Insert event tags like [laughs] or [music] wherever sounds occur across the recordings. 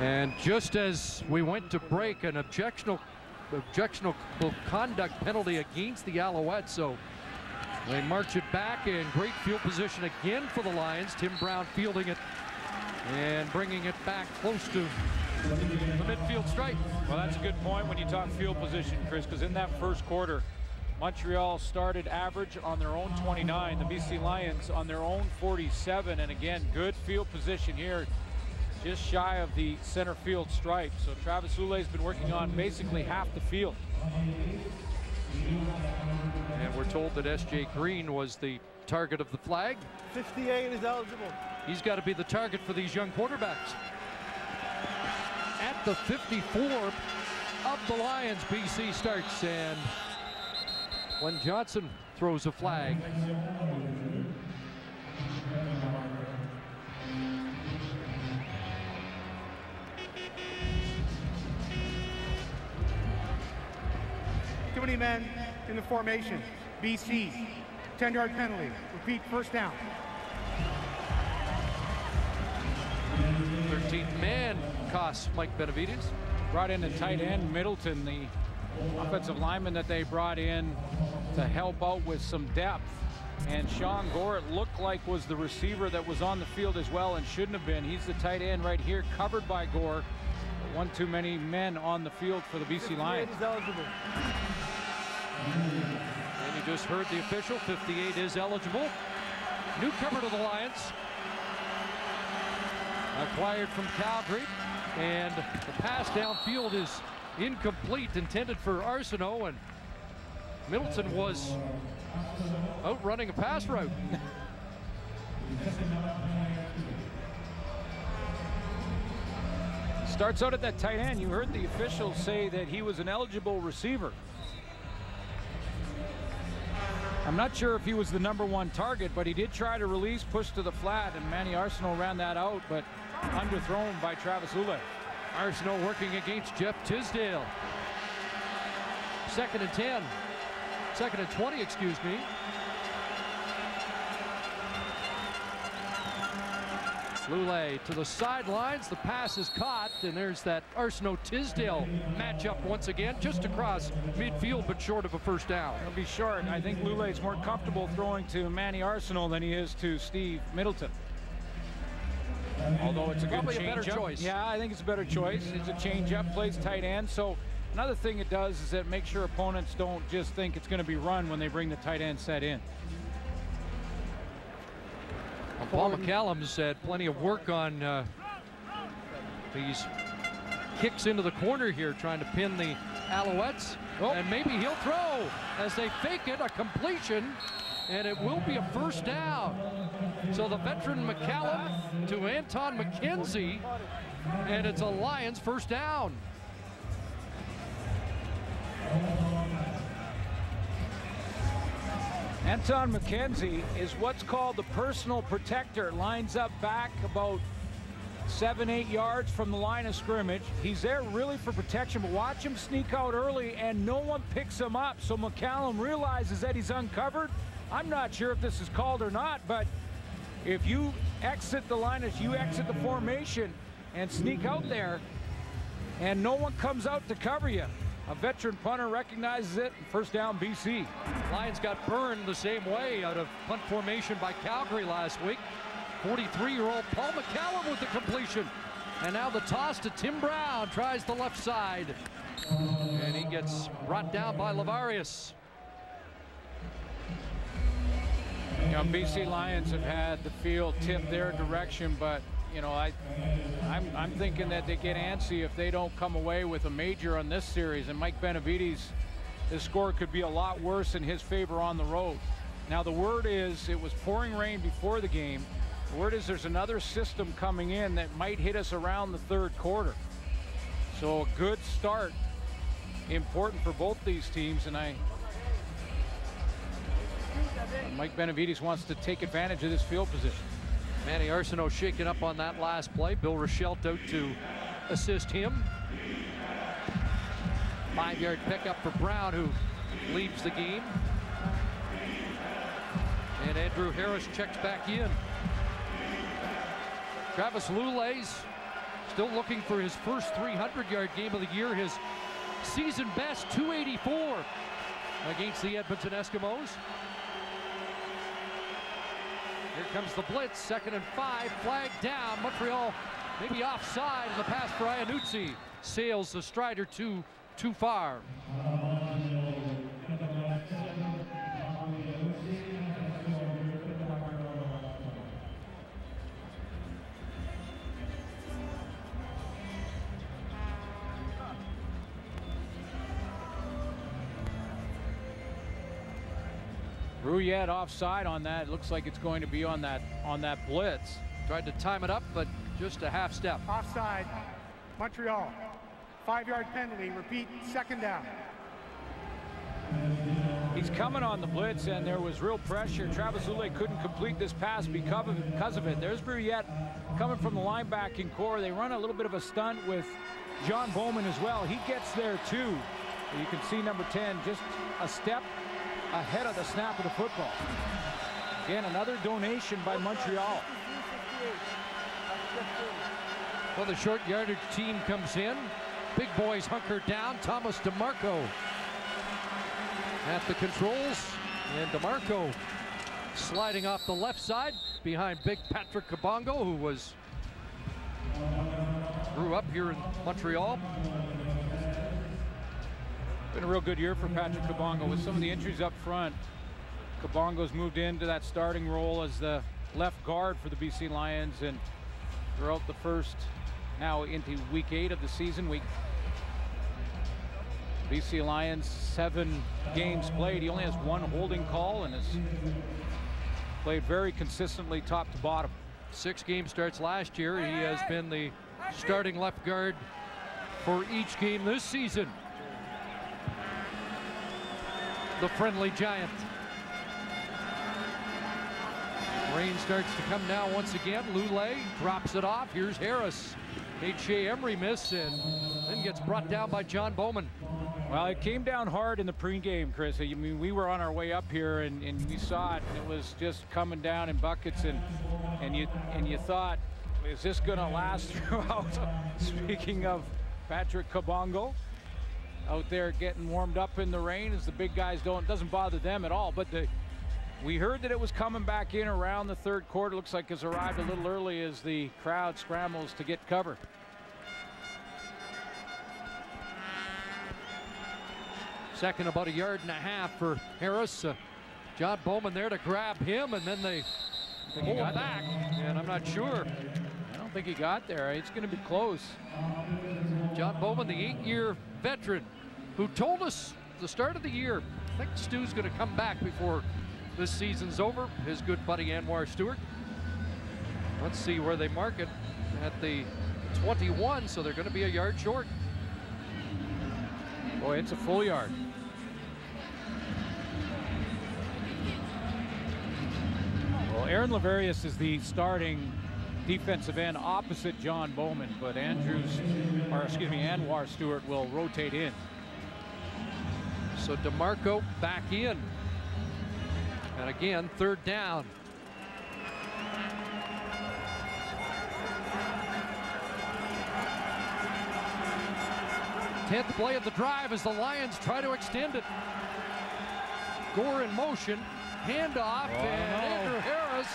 And just as we went to break, an objectionable, objectionable conduct penalty against the Alouettes. So they march it back in great field position again for the Lions. Tim Brown fielding it and bringing it back close to the midfield stripe. Well, that's a good point when you talk field position, Chris, because in that first quarter, Montreal started average on their own 29, the BC Lions on their own 47, and again, good field position here, just shy of the center field stripe. So Travis Lulay has been working on basically half the field. And we're told that S.J. Green was the target of the flag. 58 is eligible. He's got to be the target for these young quarterbacks. At the 54 of the Lions, BC starts, and when Johnson throws a flag. Too many men in the formation. BC, 10-yard penalty. Repeat, first down. 13th man costs Mike Benevides. Brought in the tight end, Middleton, the offensive lineman that they brought in to help out with some depth. And Shawn Gore, it looked like was the receiver that was on the field as well and shouldn't have been. He's the tight end right here, covered by Gore. One too many men on the field for the BC Lions. And you just heard the official, 58 is eligible. Newcomer to the Lions. Acquired from Calgary. And the pass downfield is incomplete, intended for Arceneaux, and Middleton was outrunning a pass route. Starts out at that tight end. You heard the officials say that he was an eligible receiver. I'm not sure if he was the number one target, but he did try to release, push to the flat, and Manny Arceneaux ran that out, but underthrown by Travis Lulay. Arceneaux working against Jeff Tisdale. Second and 10. Second and 20, excuse me. Lulay to the sidelines. The pass is caught, and there's that Arceneaux Tisdale matchup once again, just across midfield, but short of a first down. It'll be short. I think Lulay is more comfortable throwing to Manny Arceneaux than he is to Steve Middleton. Although it's a Probably good a better change choice. Yeah, I think it's a better choice. It's a change up, plays tight end. So another thing it does is it makes sure opponents don't just think it's going to be run when they bring the tight end set in. Paul McCallum's had plenty of work on uh, these kicks into the corner here, trying to pin the Alouettes. Oh. And maybe he'll throw as they fake it, a completion, and it will be a first down. So the veteran McCallum to Anton McKenzie, and it's a Lions first down. Anton McKenzie is what's called the personal protector. Lines up back about seven, eight yards from the line of scrimmage. He's there really for protection, but watch him sneak out early and no one picks him up. So McCallum realizes that he's uncovered. I'm not sure if this is called or not, but if you exit the line, as you exit the formation and sneak out there, and no one comes out to cover you, a veteran punter recognizes it, first down BC. Lions got burned the same way out of punt formation by Calgary last week. 43-year-old Paul McCallum with the completion. And now the toss to Tim Brown, tries the left side. And he gets brought down by Lavarias. You know, BC Lions have had the field tip their direction, but you know, I, I'm, thinking that they get antsy if they don't come away with a major on this series. And Mike Benevides, his score could be a lot worse in his favor on the road. Now the word is it was pouring rain before the game. The word is there's another system coming in that might hit us around the third quarter. So a good start, important for both these teams, and I. Mike Benevides wants to take advantage of this field position. Manny Arceneaux shaken up on that last play. Bill Rochelle out to assist him. Five-yard pickup for Brown, who leaves the game. And Andrew Harris checks back in. Travis Lulay's Still looking for his first 300-yard game of the year, his season best 284 against the Edmonton Eskimos. Here comes the blitz, second and five, flag down. Montreal maybe offside, and the pass for Iannuzzi sails the strider too, too far. Brouillette offside on that. It Looks like it's going to be on that on that blitz. Tried to time it up, but just a half step. Offside. Montreal. Five-yard penalty. Repeat, second down. He's coming on the blitz, and there was real pressure. Travis Lulay couldn't complete this pass because of it. Because of it. There's Brouillette coming from the linebacking core. They run a little bit of a stunt with John Bowman as well. He gets there too. You can see number 10 just a step ahead of the snap of the football. Again, another donation by Montreal. Well, the short yardage team comes in. Big boys hunker down. Thomas DeMarco at the controls. And DeMarco sliding off the left side behind big Patrick Kabongo, who was grew up here in Montreal. Been a real good year for Patrick Kabongo with some of the injuries up front. Kabongo's moved into that starting role as the left guard for the BC Lions and throughout the first, now into week eight of the season. Week BC Lions, seven games played. He only has one holding call and has played very consistently top to bottom. Six game starts last year. He has been the starting left guard for each game this season the friendly giant. Rain starts to come now once again. Lulay drops it off. Here's Harris. Shea Emry miss and then gets brought down by John Bowman. Well, it came down hard in the pregame, Chris. I mean, we were on our way up here and, and we saw it. And it was just coming down in buckets and and you and you thought, is this going to last [laughs] throughout? Speaking of Patrick Kabongo, out there getting warmed up in the rain as the big guys don't doesn't bother them at all. But the we heard that it was coming back in around the third quarter. Looks like it's arrived a little early as the crowd scrambles to get cover. Second about a yard and a half for Harris. Uh, John Bowman there to grab him and then they pull him back. And I'm not sure. I don't think he got there. It's going to be close. John Bowman the eight-year veteran who told us the start of the year, I think Stu's going to come back before this season's over. His good buddy Anwar Stewart. Let's see where they mark it at the 21, so they're going to be a yard short. Boy, it's a full yard. Well, Aaron Lavarias is the starting defensive end opposite John Bowman, but Andrews, or excuse me, Anwar Stewart will rotate in. So DeMarco back in. And again, third down. Tenth play of the drive as the Lions try to extend it. Gore in motion, handoff, oh, and no. Andrew Harris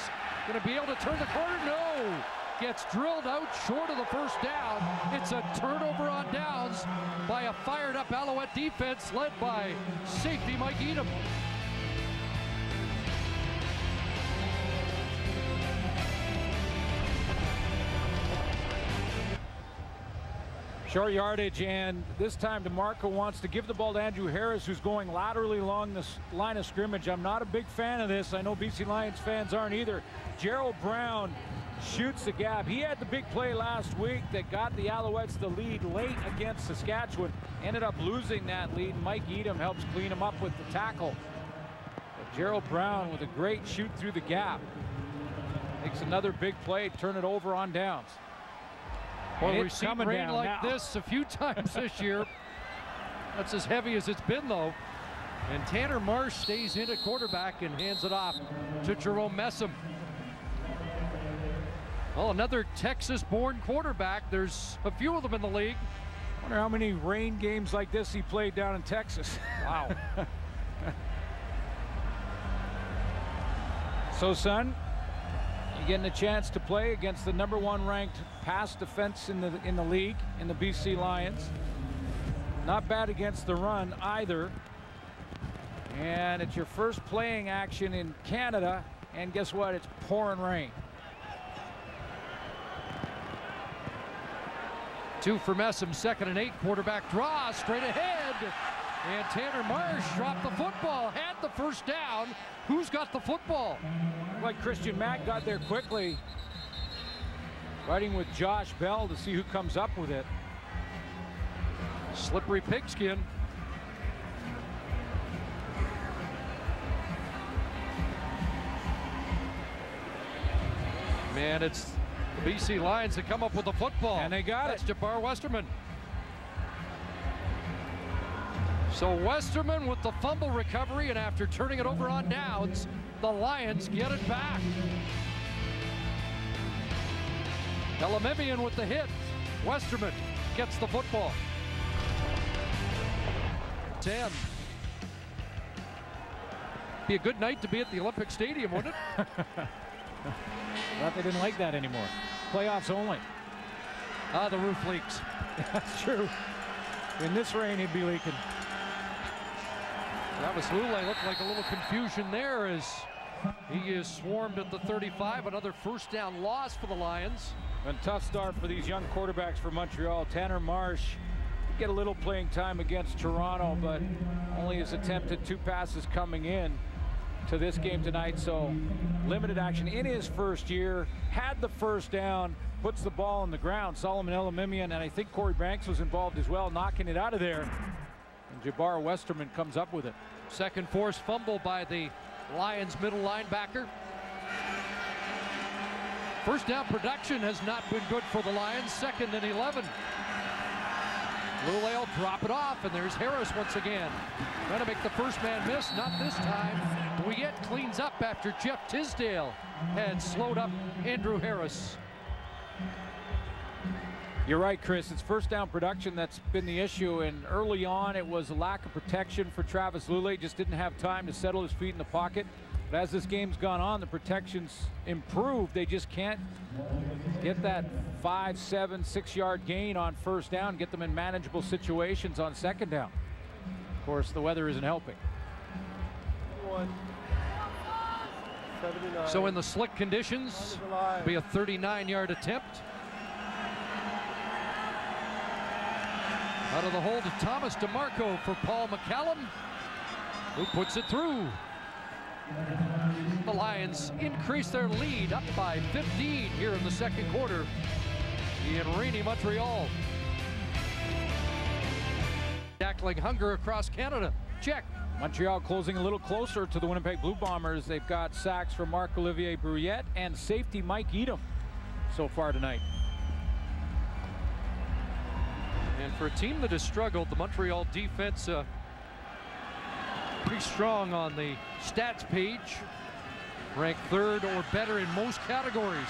going to be able to turn the corner. No, gets drilled out short of the first down. It's a turnover on downs by a fired up Alouette defense led by safety Mike Edem. Short yardage, and this time DeMarco wants to give the ball to Andrew Harris, who's going laterally along the line of scrimmage. I'm not a big fan of this. I know BC Lions fans aren't either. Jerald Brown shoots the gap. He had the big play last week that got the Alouettes the lead late against Saskatchewan. Ended up losing that lead. Mike Edem helps clean him up with the tackle. But Jerald Brown with a great shoot through the gap. Makes another big play, turn it over on downs. Well, we've seen rain like now. this a few [laughs] times this year. That's as heavy as it's been, though. And Tanner Marsh stays in at quarterback and hands it off to Jerome Messam. Well, another Texas-born quarterback. There's a few of them in the league. I Wonder how many rain games like this he played down in Texas. Wow. [laughs] so, son, you getting a chance to play against the number one ranked pass defense in the in the league in the BC Lions. Not bad against the run either. And it's your first playing action in Canada. And guess what? It's pouring rain. Two for Messam, second and eight. Quarterback draw straight ahead. And Tanner Marsh dropped the football, had the first down. Who's got the football? Like Christian Mack got there quickly. Riding with Josh Bell to see who comes up with it. Slippery pigskin. Man, it's BC Lions to come up with the football. And they got That's it. Jabbar Westerman. So Westerman with the fumble recovery, and after turning it over on downs, the Lions get it back. Elimimian with the hit. Westerman gets the football. 10. Be a good night to be at the Olympic Stadium, wouldn't it? [laughs] I Thought they didn't like that anymore. Playoffs only. ah, the roof leaks. [laughs] That's true. In this rain, he'd be leaking. Travis Lulay looked like a little confusion there as he is swarmed at the 35. Another first down loss for the Lions. And tough start for these young quarterbacks for Montreal. Tanner Marsh get a little playing time against Toronto, but only has attempted two passes coming in to this game tonight. So limited action in his first year. Had the first down, puts the ball on the ground. Solomon Elimimian, and I think Corey Banks was involved as well, knocking it out of there. And Jabbar Westerman comes up with it. Second force fumble by the Lions middle linebacker. First down production has not been good for the Lions. Second and 11. Lulay will drop it off, and there's Harris once again. Trying to make the first man miss, not this time. Douillet cleans up after Jeff Tisdale had slowed up Andrew Harris. You're right, Chris. It's first down production that's been the issue. And early on, it was a lack of protection for Travis Lulay. Just didn't have time to settle his feet in the pocket. But as this game's gone on, the protection's improved. They just can't get that five, seven, six yard gain on first down, get them in manageable situations on second down. Of course, the weather isn't helping. One. So in the slick conditions, be a 39-yard attempt. Out of the hole to Thomas DeMarco for Paul McCallum, who puts it through. The Lions increase their lead up by 15 here in the second quarter in rainy Montreal. Tackling hunger across Canada. Check. Montreal closing a little closer to the Winnipeg Blue Bombers. They've got sacks from Marc-Olivier Brouillette and safety Mike Edem so far tonight. And for a team that has struggled, the Montreal defense uh, pretty strong on the stats page. Ranked third or better in most categories.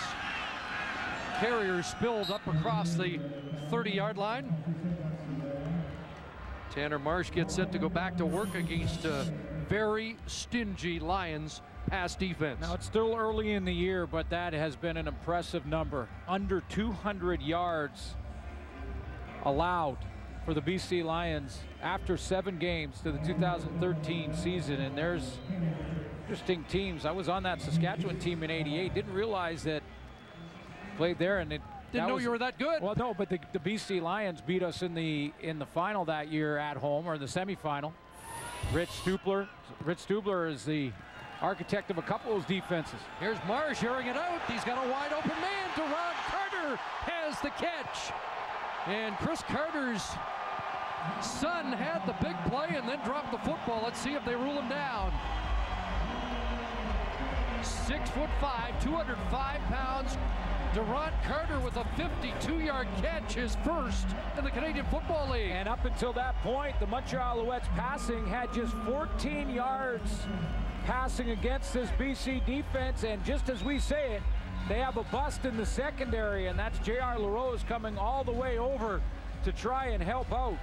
Carriers spilled up across the 30-yard line. Tanner Marsh gets set to go back to work against a very stingy Lions pass defense. Now it's still early in the year, but that has been an impressive number. Under 200 yards allowed for the BC Lions after seven games to the 2013 season. And there's interesting teams. I was on that Saskatchewan team in 88. Didn't realize that played there and it Didn't know was- you were that good. Well, no, but the, the BC Lions beat us in the in the final that year at home or in the semifinal. Rich Stupler, Rich Stubler is the architect of a couple of those defenses. Here's Marsh airing it out. He's got a wide open man. Duron Carter has the catch. And Cris Carter's son had the big play and then dropped the football. Let's see if they rule him down. Six foot five, 205 pounds. Duron Carter with a 52-yard catch, his first in the Canadian Football League. And up until that point, the Montreal Alouettes passing had just 14 yards passing against this BC defense. And just as we say it, they have a bust in the secondary, and that's J.R. LaRose coming all the way over to try and help out.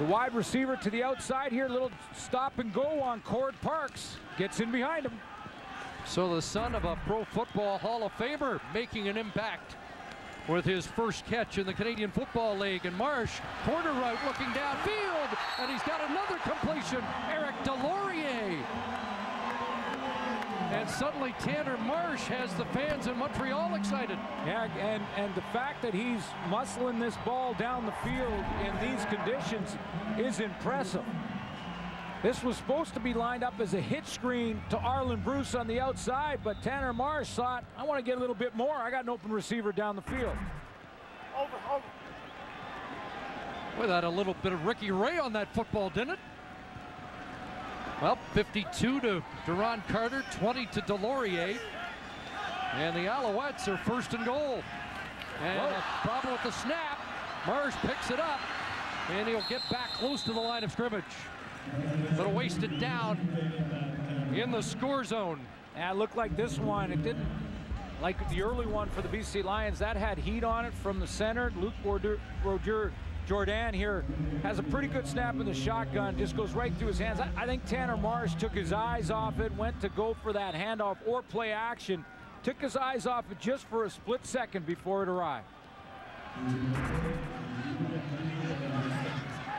The wide receiver to the outside here, little stop and go on Cord Parks. Gets in behind him. So the son of a Pro Football Hall of Famer making an impact with his first catch in the Canadian Football League. And Marsh, corner route looking downfield, and he's got another completion. Eric Deslauriers. And suddenly Tanner Marsh has the fans in Montreal excited. Yeah, and, and the fact that he's muscling this ball down the field in these conditions is impressive. This was supposed to be lined up as a hit screen to Arland Bruce on the outside, but Tanner Marsh thought, I want to get a little bit more. I got an open receiver down the field. Over, over. Well, that a little bit of Ricky Ray on that football, didn't it? Well, 52 to Duron Carter, 20 to Deslauriers. And the Alouettes are first and goal. And a problem with the snap. Marsh picks it up, and he'll get back close to the line of scrimmage. But a wasted down in the score zone. And it looked like this one, it didn't, like the early one for the BC Lions, that had heat on it from the center. Luc Brodeur Jourdain here has a pretty good snap in the shotgun, just goes right through his hands. I, think Tanner Marsh took his eyes off it, went to go for that handoff or play action, took his eyes off it just for a split second before it arrived.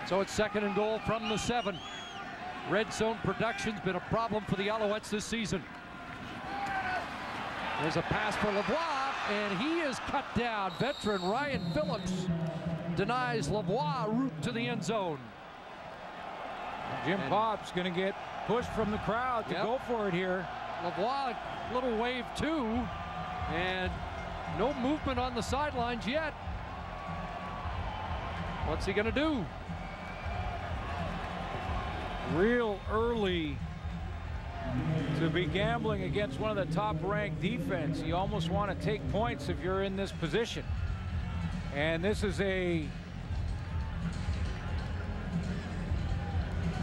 So it's second and goal from the seven. Red zone production's been a problem for the Alouettes this season. There's a pass for Lavoie, and he is cut down. Veteran Ryan Phillips denies Lavoie route to the end zone. Jim and Popp's going to get pushed from the crowd to yep. go for it here. Lavoie, little wave two, and no movement on the sidelines yet. What's he going to do? Real early to be gambling against one of the top-ranked defense. You almost want to take points if you're in this position. And this is a...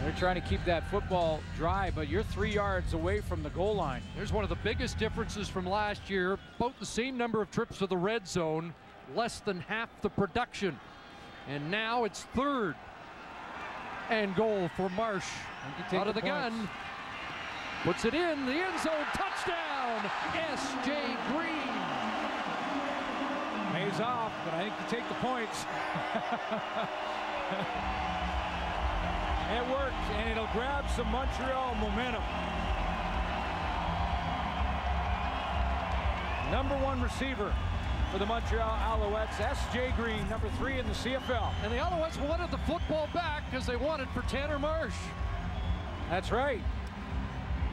They're trying to keep that football dry, but you're three yards away from the goal line. There's one of the biggest differences from last year. Both the same number of trips to the red zone, less than half the production. And now it's third and goal for Marsh. Out of the, the gun. Puts it in, the end zone, touchdown, S.J. Green pays off, but I think you take the points. [laughs] it worked, and it'll grab some Montreal momentum. Number one receiver for the Montreal Alouettes, S.J. Green, number three in the CFL. And the Alouettes wanted the football back because they wanted for Tanner Marsh. That's right.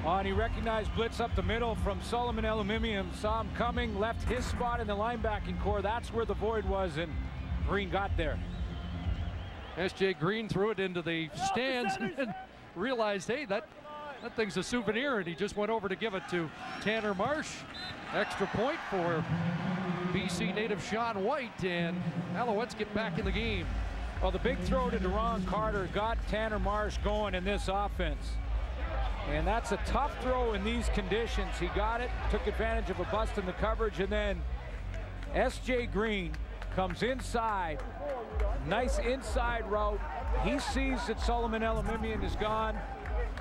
Oh, and he recognized blitz up the middle from Solomon Elimimian. Saw him coming, left his spot in the linebacking core. That's where the void was, and Green got there. S.J. Green threw it into the stands [laughs] and realized, hey, that, that thing's a souvenir, and he just went over to give it to Tanner Marsh. Extra point for BC native Sean Whyte, and Alouettes get back in the game. Well, the big throw to Duron Carter got Tanner Marsh going in this offense. And that's a tough throw in these conditions. He got it, took advantage of a bust in the coverage, and then S.J. Green comes inside. Nice inside route. He sees that Solomon Elimimian is gone,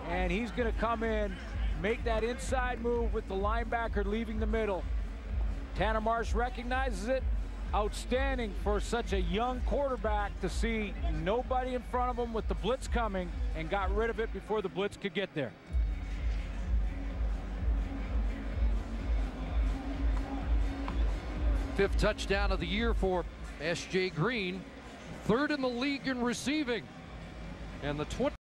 and he's going to come in, make that inside move with the linebacker leaving the middle. Tanner Marsh recognizes it. Outstanding for such a young quarterback to see nobody in front of him with the blitz coming and got rid of it before the blitz could get there. Fifth touchdown of the year for S.J. Green. Third in the league in receiving. And the 20